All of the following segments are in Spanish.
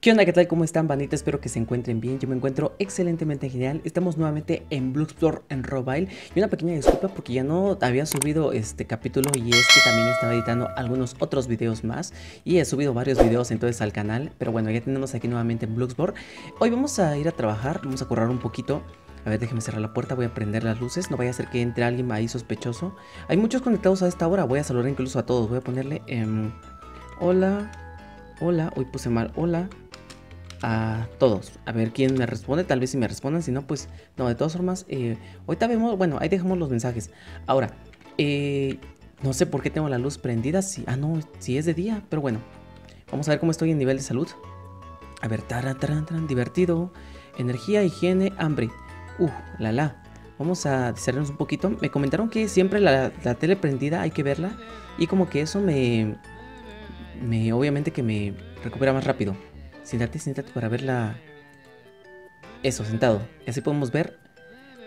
¿Qué onda? ¿Qué tal? ¿Cómo están, bandita? Espero que se encuentren bien. Yo me encuentro excelentemente genial. Estamos nuevamente en Bloodsport en Robile. Y una pequeña disculpa porque ya no había subido este capítulo y es que también estaba editando algunos otros videos más. Y he subido varios videos entonces al canal. Pero bueno, ya tenemos aquí nuevamente en Bloodsport. Hoy vamos a ir a trabajar, vamos a correr un poquito. A ver, déjeme cerrar la puerta, voy a prender las luces. No vaya a ser que entre alguien ahí sospechoso. Hay muchos conectados a esta hora. Voy a saludar incluso a todos. Voy a ponerle... Eh, hola. Hola. Hoy puse mal. Hola a todos. A ver quién me responde. Tal vez si me responden. Si no, pues no. De todas formas, eh, ahorita vemos. Bueno, ahí dejamos los mensajes. Ahora, eh, no sé por qué tengo la luz prendida. Si, ah, no, si es de día. Pero bueno, vamos a ver cómo estoy en nivel de salud. A ver, taran, taran, divertido. Energía, higiene, hambre. Uh, la la. Vamos a distraernos un poquito. Me comentaron que siempre la, la tele prendida hay que verla. Y como que eso me. Me. Obviamente que me recupera más rápido. Siéntate, siéntate para verla. Eso, sentado. Y así podemos ver.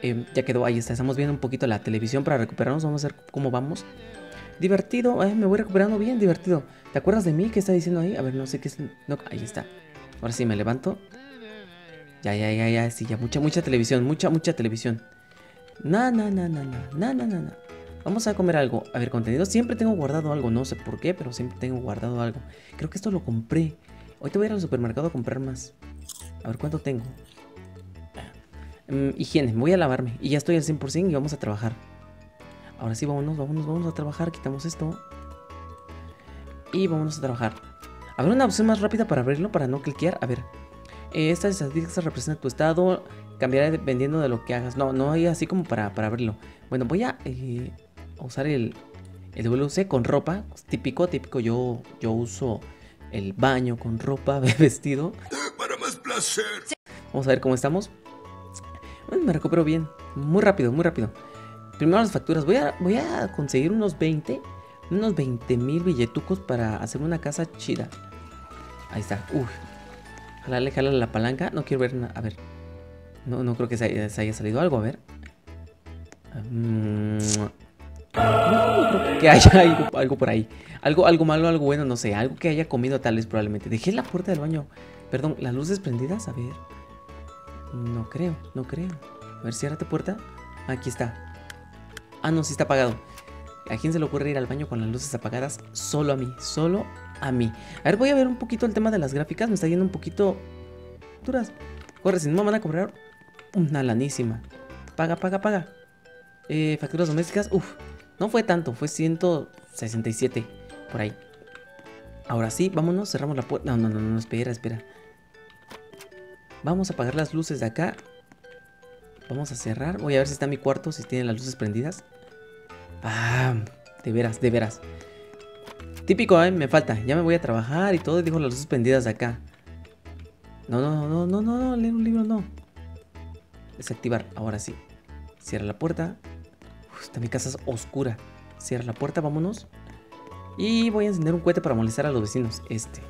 Eh, ya quedó, ahí está. Estamos viendo un poquito la televisión para recuperarnos. Vamos a ver cómo vamos. Divertido. Ay, me voy recuperando bien, divertido. ¿Te acuerdas de mí? ¿Qué está diciendo ahí? A ver, no sé qué es. Ahí está. Ahora sí me levanto. Ya, ya, ya, ya. Sí, ya. Mucha, mucha televisión. Mucha, mucha televisión. Na, na, na, na. Na, na, na, na. Vamos a comer algo. A ver, contenido. Siempre tengo guardado algo. No sé por qué, pero siempre tengo guardado algo. Creo que esto lo compré. Hoy te voy a ir al supermercado a comprar más. A ver cuánto tengo. Um, higiene, voy a lavarme. Y ya estoy al 100% y vamos a trabajar. Ahora sí, vámonos, vámonos, vamos a trabajar. Quitamos esto. Y vámonos a trabajar. Ver, una opción más rápida para abrirlo, para no cliquear. A ver. Eh, esta estadística representa tu estado. Cambiará dependiendo de lo que hagas. No, no hay así como para, para abrirlo. Bueno, voy a eh, usar el, el WC con ropa. Típico, típico. Yo, yo uso el baño con ropa, vestido. Para más placer. Vamos a ver cómo estamos. Bueno, me recupero bien. Muy rápido, muy rápido. Primero las facturas. Voy a, voy a conseguir unos 20. Unos 20 mil billetucos para hacer una casa chida. Ahí está. Uf. Jalale, jalale la palanca. No quiero ver nada. A ver. No, no creo que se haya, se haya salido algo. A ver. Que haya algo, por ahí. Algo, algo malo, algo bueno, no sé. Algo que haya comido tal vez probablemente. Dejé la puerta del baño. Perdón, las luces prendidas. A ver. No creo, no creo. A ver, ciérrate puerta. Aquí está. Ah, no, sí está apagado. ¿A quién se le ocurre ir al baño con las luces apagadas? Solo a mí, solo a mí. A ver, voy a ver un poquito el tema de las gráficas. Me está yendo un poquito duras. Corre, si no me van a cobrar una lanísima. Paga, paga, paga. Eh, facturas domésticas. Uf, no fue tanto, fue 167 por ahí. Ahora sí, vámonos, cerramos la puerta. No, no, no, no, espera, espera. Vamos a apagar las luces de acá. Vamos a cerrar. Voy a ver si está mi cuarto, si tiene las luces prendidas. Ah, de veras, de veras. Típico, ¿eh? Me falta. Ya me voy a trabajar y todo. Y dejo las luces prendidas de acá. No, no, no, no, no, no, leer un libro no. Desactivar, ahora sí. Cierra la puerta. Esta mi casa es oscura. Cierra la puerta, vámonos. Y voy a encender un cohete para molestar a los vecinos. Este.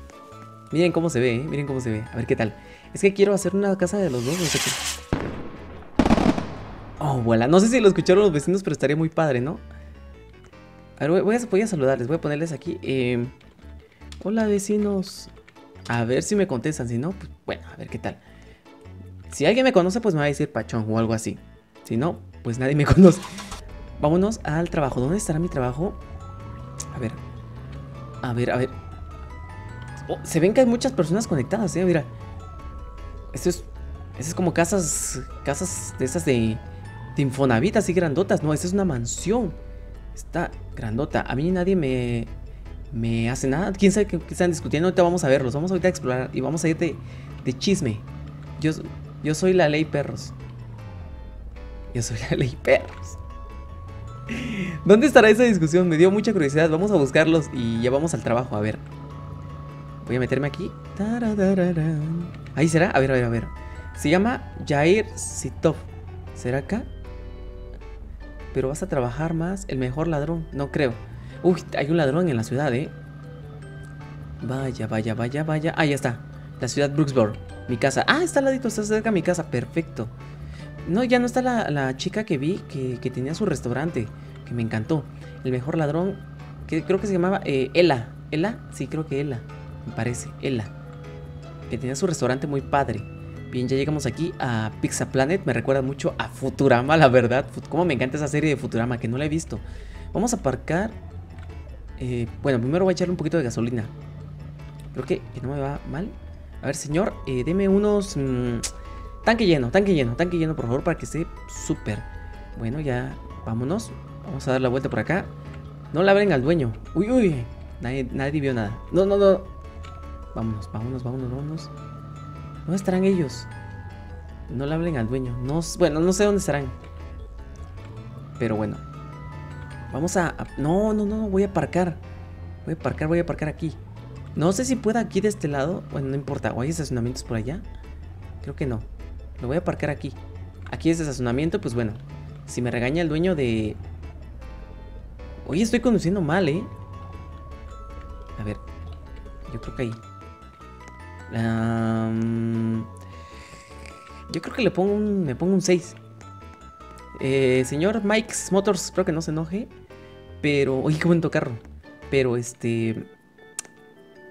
Miren cómo se ve, ¿eh? Miren cómo se ve. A ver qué tal. Es que quiero hacer una casa de los dos. No sé qué. Oh, vuela. No sé si lo escucharon los vecinos, pero estaría muy padre, ¿no? A ver, voy a, saludarles. Voy a ponerles aquí. Eh, hola, vecinos. A ver si me contestan. Si no, pues bueno, a ver qué tal. Si alguien me conoce, pues me va a decir pachón o algo así. Si no, pues nadie me conoce. Vámonos al trabajo. ¿Dónde estará mi trabajo? A ver. A ver, a ver. Oh, se ven que hay muchas personas conectadas, eh. Mira. Esto es. Esto es como casas. Casas de esas de. De Infonavit, así grandotas. No, esta es una mansión. Está grandota. A mí nadie me. Me hace nada. ¿Quién sabe qué, están discutiendo? Ahorita vamos a verlos. Vamos ahorita a explorar. Y vamos a ir de, de chisme. Yo, yo soy la ley perros. Yo soy la ley perros. ¿Dónde estará esa discusión? Me dio mucha curiosidad. Vamos a buscarlos y ya vamos al trabajo. A ver. Voy a meterme aquí. Ahí será. A ver, a ver, a ver. Se llama Jair Sitov. ¿Será acá? Pero vas a trabajar más. El mejor ladrón. No creo. Uy, hay un ladrón en la ciudad, ¿eh? Vaya, vaya, vaya, vaya. Ahí está. La ciudad Brooksboro. Mi casa. Ah, está al ladito. Está cerca de mi casa. Perfecto. No, ya no está la, la chica que vi que, que, tenía su restaurante, que me encantó. El mejor ladrón, que creo que se llamaba eh, Ela. ¿Ela? Sí, creo que Ela. Me parece, Ela. que tenía su restaurante muy padre. Bien, ya llegamos aquí a Pizza Planet. Me recuerda mucho a Futurama, la verdad. Como me encanta esa serie de Futurama, que no la he visto. Vamos a aparcar. Eh, bueno, primero voy a echarle un poquito de gasolina. Creo que, no me va mal. A ver, señor, eh, deme unos... Mm, tanque lleno, tanque lleno, tanque lleno, por favor, para que esté súper. Bueno, ya vámonos. Vamos a dar la vuelta por acá. No la abren al dueño. Uy, uy. Nadie, nadie vio nada. No, no, no. Vámonos, vámonos, vámonos, vámonos. ¿Dónde estarán ellos? No le hablen al dueño. No, bueno, no sé dónde estarán. Pero bueno. Vamos a, No, no, no, voy a aparcar. Voy a aparcar, voy a aparcar aquí. No sé si pueda aquí de este lado. Bueno, no importa. ¿O hay estacionamientos por allá? Creo que no. Lo voy a aparcar aquí. Aquí es estacionamiento, pues bueno. Si me regaña el dueño de... Oye, estoy conduciendo mal, ¿eh? A ver. Yo creo que ahí. yo creo que le pongo un, me pongo un 6. Eh, señor Mike's Motors, espero que no se enoje. Pero, oye, qué bonito carro. Pero este.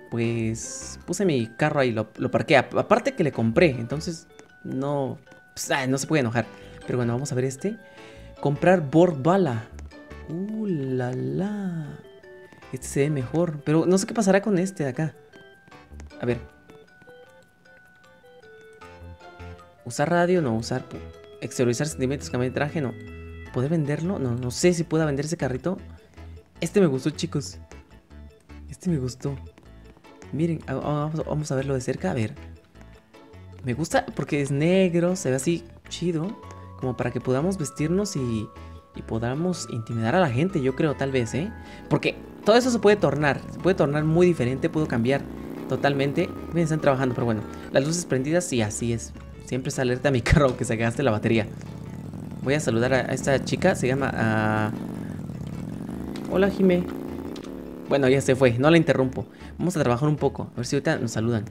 Pues puse mi carro ahí, lo, lo parqué. Aparte que le compré, entonces no. Pues, no se puede enojar. Pero bueno, vamos a ver este. Comprar Borbala. Uh, la la. Este se ve mejor. Pero no sé qué pasará con este de acá. A ver. Usar radio, no. Usar. Exteriorizar sentimientos, cambiar de traje, no. ¿Poder venderlo? No, no sé si pueda vender ese carrito. Este me gustó, chicos. Este me gustó. Miren, vamos a verlo de cerca. A ver. Me gusta porque es negro, se ve así chido. Como para que podamos vestirnos y, y podamos intimidar a la gente, yo creo, tal vez, ¿eh? Porque todo eso se puede tornar, se puede tornar muy diferente, puedo cambiar totalmente. Miren, están trabajando, pero bueno, las luces prendidas, sí, así es. Siempre se alerta a mi carro que se gaste la batería. Voy a saludar a esta chica, se llama... Ah, hola, Jime. Bueno, ya se fue, no la interrumpo. Vamos a trabajar un poco, a ver si ahorita nos saludan.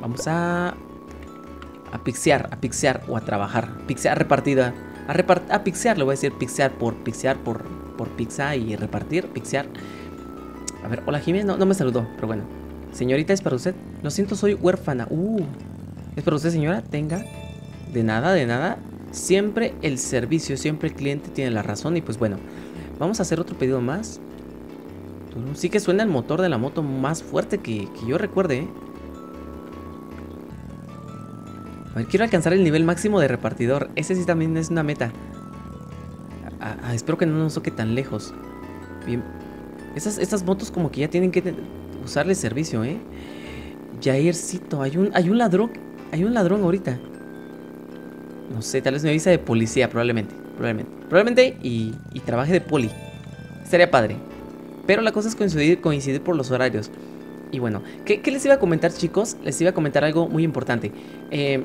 Vamos a... A pixear, a pixear o a trabajar. Pixear repartida. A, repart a pixear, le voy a decir pixear por pixear por, por pizza y repartir, pixear. A ver, hola Jiménez, no, no me saludó, pero bueno. Señorita, es para usted. Lo siento, soy huérfana. Uh, es para usted, señora. Tenga. De nada, de nada. Siempre el servicio, siempre el cliente tiene la razón. Y pues bueno, vamos a hacer otro pedido más. Sí que suena el motor de la moto más fuerte que, que yo recuerde, ¿eh? Ver, quiero alcanzar el nivel máximo de repartidor. Ese sí también es una meta. espero que no nos toque tan lejos. Bien. Estas motos como que ya tienen que usarle servicio, ¿eh? Jaircito, hay un, hay un ladrón. Hay un ladrón ahorita. No sé, tal vez me avisa de policía, probablemente. Probablemente. Probablemente y, y trabaje de poli. Estaría padre. Pero la cosa es coincidir, coincidir por los horarios. Y bueno, ¿qué, les iba a comentar chicos? Les iba a comentar algo muy importante. Eh,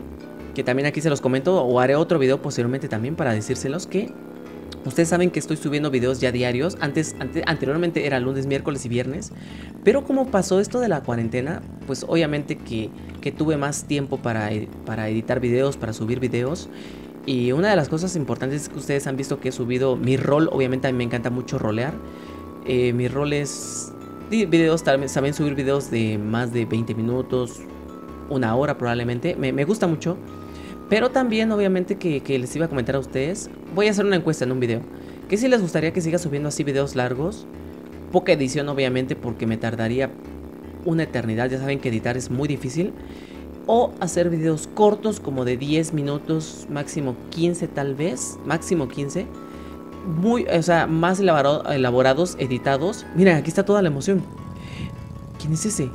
que también aquí se los comento o haré otro video posteriormente también para decírselos que Ustedes saben que estoy subiendo videos ya diarios. Antes, anteriormente era lunes, miércoles y viernes. Pero como pasó esto de la cuarentena, pues obviamente que, tuve más tiempo para, para editar videos, para subir videos. Y una de las cosas importantes es que ustedes han visto que he subido mi rol. Obviamente a mí me encanta mucho rolear. Eh, mi rol es videos, saben subir videos de más de 20 minutos, una hora probablemente. Me, gusta mucho. Pero también, obviamente, que, les iba a comentar a ustedes. Voy a hacer una encuesta en un video. Que si les gustaría que siga subiendo así videos largos. Poca edición, obviamente, porque me tardaría una eternidad. Ya saben que editar es muy difícil. O hacer videos cortos, como de 10 minutos, máximo 15 tal vez. Máximo 15 muy, o sea, más elaborados, editados. Mira, aquí está toda la emoción. ¿Quién es ese?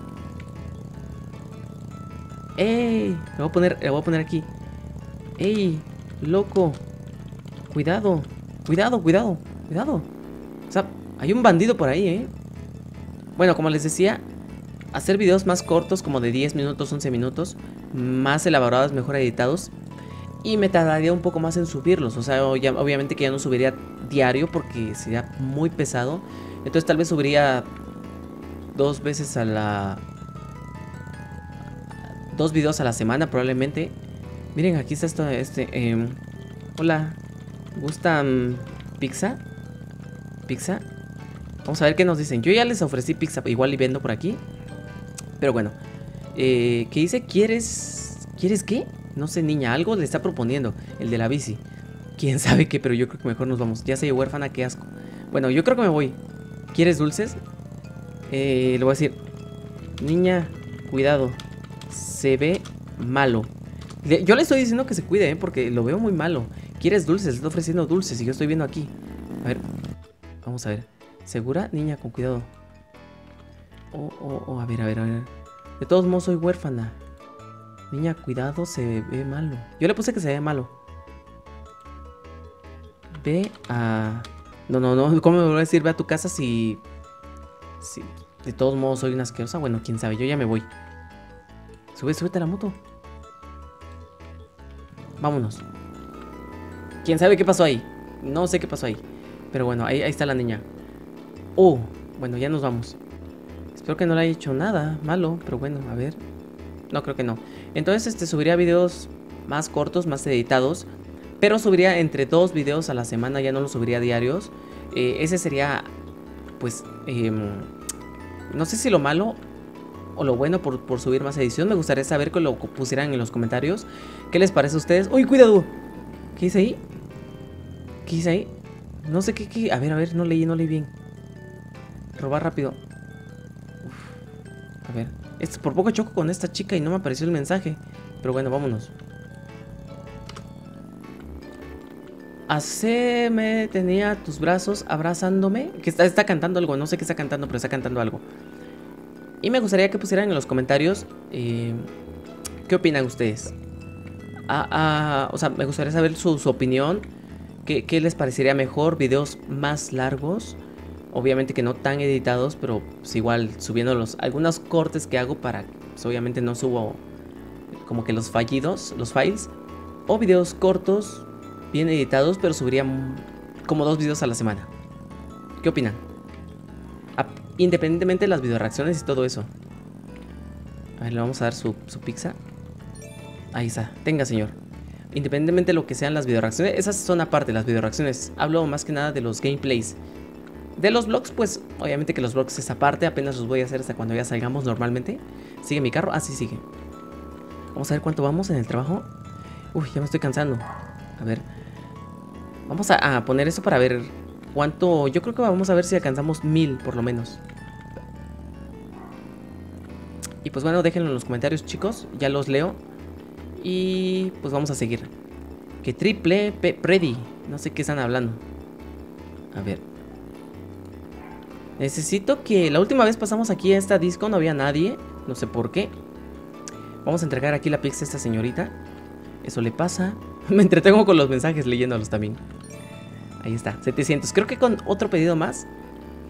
¡Ey! Le voy a poner, le voy a poner aquí. ¡Ey! Loco. Cuidado. Cuidado, cuidado. Cuidado. O sea, hay un bandido por ahí, ¿eh? Bueno, como les decía, hacer videos más cortos, como de 10 minutos, 11 minutos, más elaborados, mejor editados, y me tardaría un poco más en subirlos. O sea, obviamente que ya no subiría diario porque sería muy pesado. Entonces tal vez subiría dos veces a la... Dos videos a la semana probablemente. Miren, aquí está esto, este... Em, hola, ¿gustan pizza? ¿Pizza? Vamos a ver qué nos dicen. Yo ya les ofrecí pizza, igual y vendo por aquí. Pero bueno. Eh, ¿Qué dice? ¿Quieres... ¿Quieres qué? No sé, niña. Algo le está proponiendo. El de la bici. Quién sabe qué, pero yo creo que mejor nos vamos. Ya sé, huérfana, qué asco. Bueno, yo creo que me voy. ¿Quieres dulces? Eh, le voy a decir. Niña, cuidado. Se ve malo. Yo le estoy diciendo que se cuide, ¿eh? porque lo veo muy malo. ¿Quieres dulces? Le estoy ofreciendo dulces y yo estoy viendo aquí. A ver. Vamos a ver. ¿Segura? Niña, con cuidado. Oh, oh, oh. A ver, a ver, a ver. De todos modos, soy huérfana. Niña, cuidado, se ve malo. Yo le puse que se ve malo. Ve a... No, no, no. ¿Cómo me voy a decir? Ve a tu casa si... Si de todos modos soy una asquerosa. Bueno, quién sabe. Yo ya me voy. Sube, súbete a la moto. Vámonos. ¿Quién sabe qué pasó ahí? No sé qué pasó ahí. Pero bueno, ahí, está la niña. Oh, bueno, ya nos vamos. Espero que no le haya hecho nada malo, pero bueno, a ver. No, creo que no. Entonces, este, subiría videos más cortos, más editados. Pero subiría entre dos videos a la semana, ya no los subiría diarios. Eh, ese sería, pues, em, no sé si lo malo o lo bueno por, subir más edición. Me gustaría saber que lo pusieran en los comentarios. ¿Qué les parece a ustedes? ¡Uy, cuidado! ¿Qué dice ahí? ¿Qué dice ahí? No sé qué. A ver, a ver, no leí, no leí bien. Robar rápido. A ver. por poco choco con esta chica y no me apareció el mensaje. Pero bueno, vámonos. Haceme tenía tus brazos abrazándome. Que está cantando algo. No sé qué está cantando, pero está cantando algo. Y me gustaría que pusieran en los comentarios. Eh, ¿Qué opinan ustedes? Ah, ah, o sea, me gustaría saber su, opinión. ¿Qué, ¿Qué, les parecería mejor? ¿Videos más largos? Obviamente que no tan editados, pero pues igual subiendo los, algunos cortes que hago para, pues obviamente no subo como que los fallidos, los files. O videos cortos, bien editados, pero subiría como dos videos a la semana. ¿Qué opinan? Independientemente de las video reacciones y todo eso. A ver, le vamos a dar su, pizza. Ahí está. Tenga, señor. Independientemente de lo que sean las video reacciones, esas son aparte, las video reacciones. Hablo más que nada de los gameplays. De los vlogs, pues obviamente que los vlogs es aparte, apenas los voy a hacer hasta cuando ya salgamos normalmente. ¿Sigue mi carro? Ah, sí, sigue. Vamos a ver cuánto vamos en el trabajo. Uy, ya me estoy cansando. A ver. Vamos a, poner eso para ver cuánto... Yo creo que vamos a ver si alcanzamos mil, por lo menos. Pues bueno, déjenlo en los comentarios, chicos. Ya los leo. Y pues vamos a seguir. Que triple Freddy. No sé qué están hablando. A ver. Necesito que... La última vez pasamos aquí a esta disco, no había nadie. No sé por qué. Vamos a entregar aquí la pizza a esta señorita. Eso le pasa. Me entretengo con los mensajes leyéndolos también. Ahí está, 700. Creo que con otro pedido más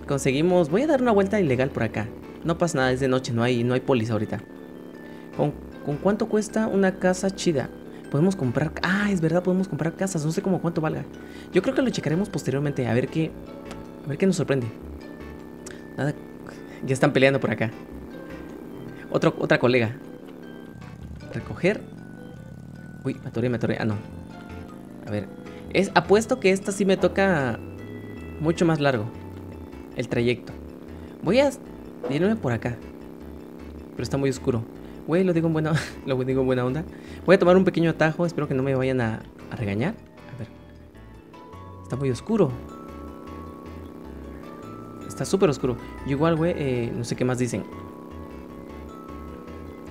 conseguimos... Voy a dar una vuelta ilegal por acá. No pasa nada, es de noche, no hay, no hay polis ahorita. ¿Con, ¿Con cuánto cuesta una casa chida? Podemos comprar... Ah, es verdad, podemos comprar casas. No sé cómo cuánto valga. Yo creo que lo checaremos posteriormente. A ver qué... A ver qué nos sorprende. Nada, ya están peleando por acá. Otra colega. Recoger. Uy, me atoré, me atoré. Ah, no. A ver. Es, apuesto que esta sí me toca mucho más largo. El trayecto. Voy a irme por acá. Pero está muy oscuro. Güey, lo digo en buena, lo digo en buena onda. Voy a tomar un pequeño atajo. Espero que no me vayan a, a regañar. A ver. Está muy oscuro. Está súper oscuro. Yo igual, güey, eh, no sé qué más dicen.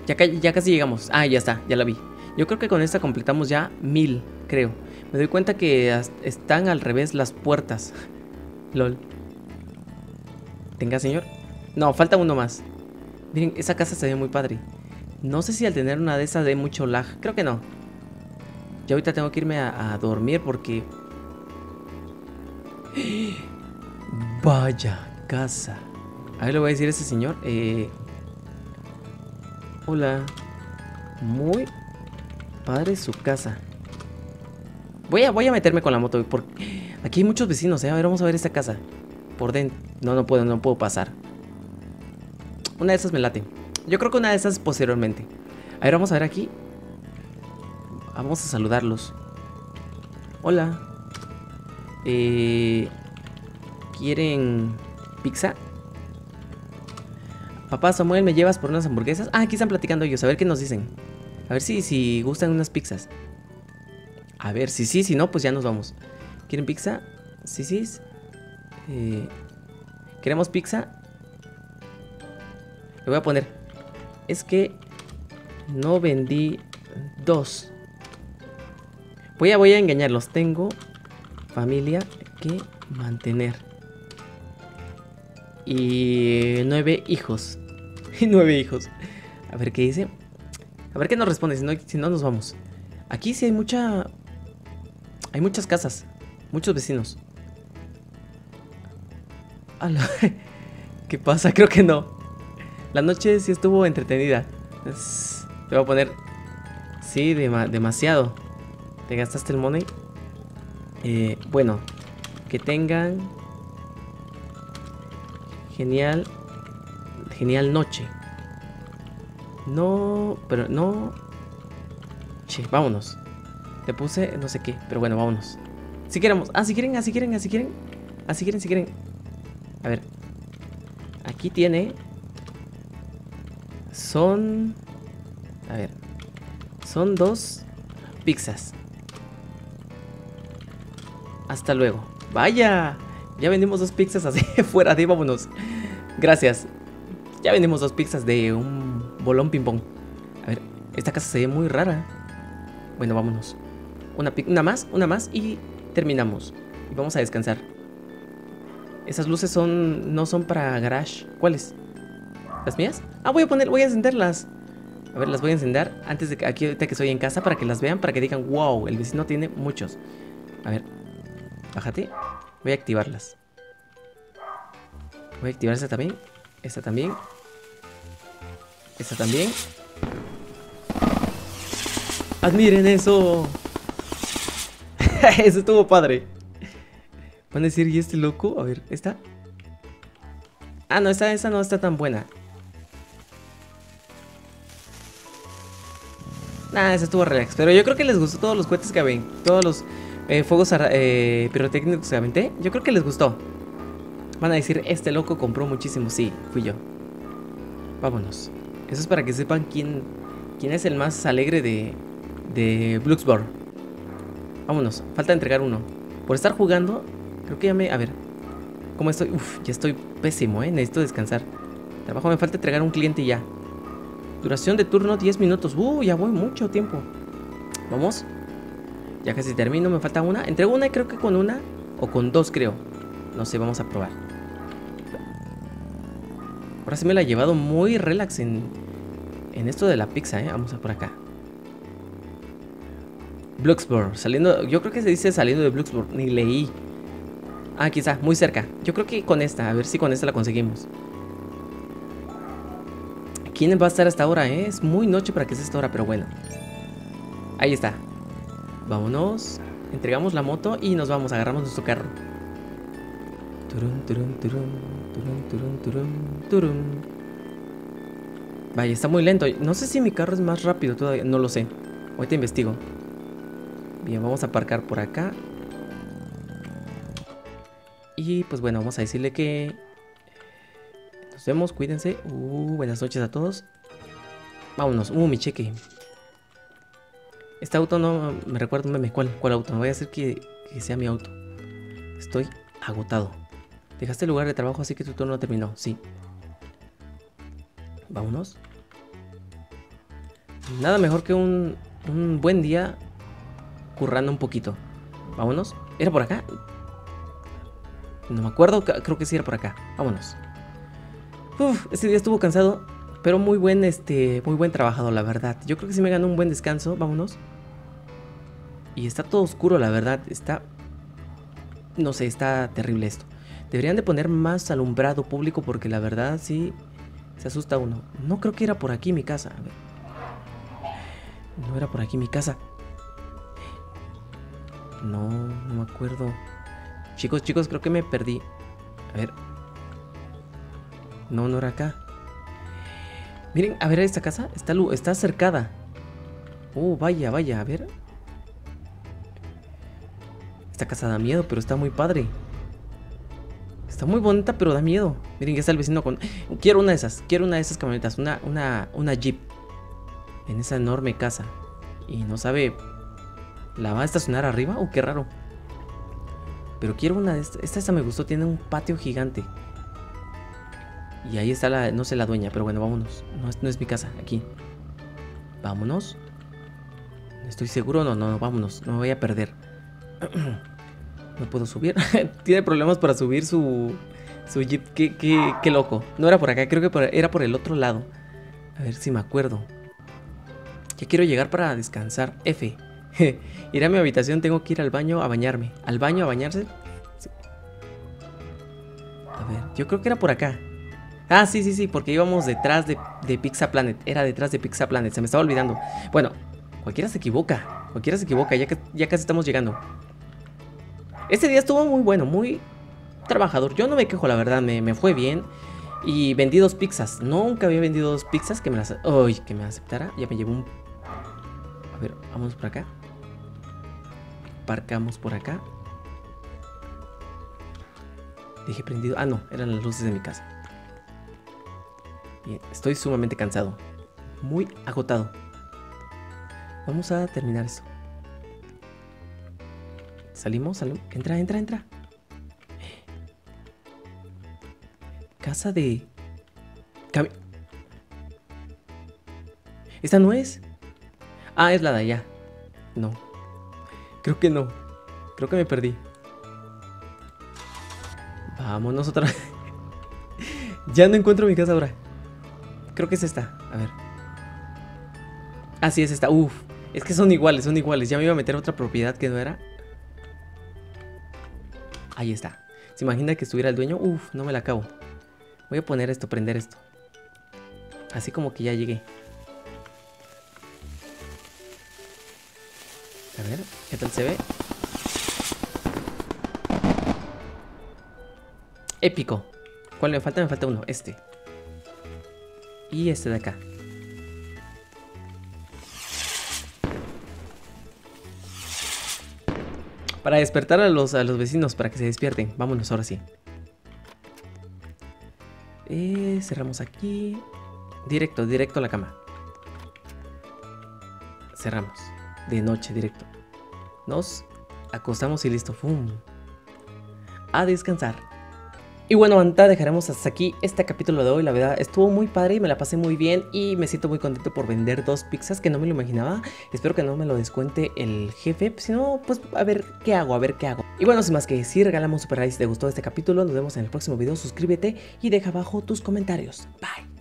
Ya, ya casi llegamos. Ah, ya está, ya la vi. Yo creo que con esta completamos ya mil, creo. Me doy cuenta que están al revés las puertas. Lol. Tenga, señor. No, falta uno más. Miren, esa casa se ve muy padre. No sé si al tener una de esas de mucho lag. Creo que no. Ya ahorita tengo que irme a, dormir porque... Vaya casa. A ver, le voy a decir a ese señor. Eh, hola. Muy padre su casa. Voy a, voy a meterme con la moto. Porque aquí hay muchos vecinos, ¿eh? A ver, vamos a ver esta casa. Por dentro. No, no puedo, no puedo pasar. Una de esas me late. Yo creo que una de esas posteriormente. A ver, vamos a ver aquí. Vamos a saludarlos. Hola. Eh, ¿Quieren pizza. Papá Samuel, ¿me llevas por unas hamburguesas? Ah, aquí están platicando ellos, a ver qué nos dicen. A ver si, si gustan unas pizzas. A ver, si sí, si no, pues ya nos vamos. ¿Quieren pizza? Sí, sí. Eh, ¿Queremos pizza? Le voy a poner. Es que no vendí dos. Voy a, voy a engañarlos. Tengo familia que mantener. Y nueve hijos. Y nueve hijos. A ver qué dice. A ver qué nos responde. Si no, si no nos vamos. Aquí sí hay mucha... Hay muchas casas. Muchos vecinos. ¿Qué pasa? Creo que no. La noche sí estuvo entretenida. te voy a poner... Sí, demasiado. ¿Te gastaste el money? Eh, bueno, que tengan... Genial... Genial noche. No, pero no... Che, vámonos. Le puse no sé qué, pero bueno, vámonos. Si queremos. Ah, si quieren, así quieren, así quieren. Así quieren, si quieren. A ver. Aquí tiene. Son. A ver. Son dos pizzas. Hasta luego. Vaya. Ya vendimos dos pizzas así fuera de vámonos. Gracias. Ya vendimos dos pizzas de un bolón ping pong. A ver, esta casa se ve muy rara. Bueno, vámonos. Una, una más, una más y terminamos. Y vamos a descansar. Esas luces son no son para garage. ¿Cuáles? ¿Las mías? Ah, voy a poner, voy a encenderlas. A ver, las voy a encender antes de que aquí ahorita que estoy en casa para que las vean, para que digan, wow, el vecino tiene muchos. A ver, bájate. Voy a activarlas. Voy a activar esta también. Esta también. Esta también. Admiren eso. Eso estuvo padre. Van a decir, ¿y este loco? A ver, ¿esta? Ah, no, esta, esta no está tan buena. Nah, esa estuvo relax. Pero yo creo que les gustó todos los cohetes que ven. Todos los eh, fuegos eh, pirotécnicos que aventé. Yo creo que les gustó. Van a decir, este loco compró muchísimo. Sí, fui yo. Vámonos. Eso es para que sepan quién, quién es el más alegre de, de Bloxburg. Vámonos, falta entregar uno. Por estar jugando, creo que ya me... A ver, ¿cómo estoy? Uf, ya estoy pésimo, ¿eh? Necesito descansar. Trabajo me falta entregar un cliente ya. Duración de turno 10 minutos. Uh, ya voy mucho tiempo. Vamos. Ya casi termino, me falta una. Entrego una y creo que con una o con dos creo. No sé, vamos a probar. Ahora sí me la he llevado muy relax en, en esto de la pizza, ¿eh? Vamos a por acá. Bloxburg, saliendo, yo creo que se dice saliendo de Bloxburg, ni leí. Ah, quizá, muy cerca. Yo creo que con esta, a ver si con esta la conseguimos. ¿Quién va a estar hasta ahora, eh? Es muy noche para que sea esta hora, pero bueno. Ahí está. Vámonos. Entregamos la moto y nos vamos, agarramos nuestro carro. Vaya, está muy lento. No sé si mi carro es más rápido todavía. No lo sé. Hoy te investigo. Bien, vamos a aparcar por acá. Y pues bueno, vamos a decirle que... Nos vemos, cuídense. Uh, buenas noches a todos. Vámonos. Uh, mi cheque. Este auto no me recuerda un meme. ¿Cuál, ¿Cuál auto? Me voy a hacer que, que sea mi auto. Estoy agotado. Dejaste el lugar de trabajo, así que tu turno terminó. Sí. Vámonos. Nada mejor que un, un buen día currando un poquito. Vámonos. ¿Era por acá? No me acuerdo, creo que sí era por acá. Vámonos. Uf, este día estuvo cansado, pero muy buen, este, muy buen trabajado, la verdad. Yo creo que sí me ganó un buen descanso. Vámonos. Y está todo oscuro, la verdad. Está... No sé, está terrible esto. Deberían de poner más alumbrado público porque la verdad sí se asusta uno. No creo que era por aquí mi casa. No era por aquí mi casa. No, no me acuerdo. Chicos, chicos, creo que me perdí. A ver. No, no era acá. Miren, a ver esta casa. Está, está cercada. Oh, vaya, vaya, a ver. Esta casa da miedo, pero está muy padre. Está muy bonita, pero da miedo. Miren, ya está el vecino con... Quiero una de esas, quiero una de esas camionetas, una, una, una Jeep. En esa enorme casa. Y no sabe... ¿La va a estacionar arriba o qué raro? Pero quiero una de estas. Esta, esta me gustó, tiene un patio gigante. Y ahí está la, no sé la dueña, pero bueno, vámonos. No es, no es mi casa, aquí. Vámonos. ¿Estoy seguro? No, no, vámonos. No me voy a perder. no puedo subir. Tiene problemas para subir su, su jeep. Qué, qué, qué, loco. No era por acá, creo que era por el otro lado. A ver si me acuerdo. Ya quiero llegar para descansar. F. ir a mi habitación, tengo que ir al baño a bañarme. ¿Al baño a bañarse? A ver, yo creo que era por acá. Ah, sí, sí, sí, porque íbamos detrás de, Pizza Planet. Era detrás de Pizza Planet, se me estaba olvidando. Bueno, cualquiera se equivoca. Cualquiera se equivoca, ya, ya casi estamos llegando. Este día estuvo muy bueno, muy trabajador. Yo no me quejo, la verdad, me, me fue bien. Y vendí dos pizzas. Nunca había vendido dos pizzas que me las... Que me aceptara. Ya me llevo un... A ver, vamos por acá. Parcamos por acá. Dije prendido. Ah, no, eran las luces de mi casa. Estoy sumamente cansado. Muy agotado. Vamos a terminar eso. Salimos, salimos. Entra, entra, entra. Casa de... Cami... ¿Esta no es? Ah, es la de allá. No. Creo que no. Creo que me perdí. Vámonos otra vez. ya no encuentro mi casa ahora. Creo que es esta. A ver. Ah, sí, es esta. Uf. Es que son iguales, son iguales. Ya me iba a meter otra propiedad que no era. Ahí está. ¿Se imagina que estuviera el dueño? Uf, no me la acabo. Voy a poner esto, prender esto. Así como que ya llegué. A ver, ¿qué tal se ve? Épico. ¿Cuál me falta? Me falta uno, este. Y este de acá. Para despertar a los, a los vecinos, para que se despierten. Vámonos, ahora sí. Eh, cerramos aquí. Directo, directo a la cama. Cerramos de noche directo. Nos acostamos y listo. ¡Fum! A descansar. Y bueno, banda, dejaremos hasta aquí este capítulo de hoy. La verdad, estuvo muy padre y me la pasé muy bien. Y me siento muy contento por vender dos pizzas que no me lo imaginaba. Espero que no me lo descuente el jefe. Si no, pues a ver qué hago, a ver qué hago. Y bueno, sin más que decir, regalamos super like si te gustó este capítulo. Nos vemos en el próximo video. Suscríbete y deja abajo tus comentarios. Bye.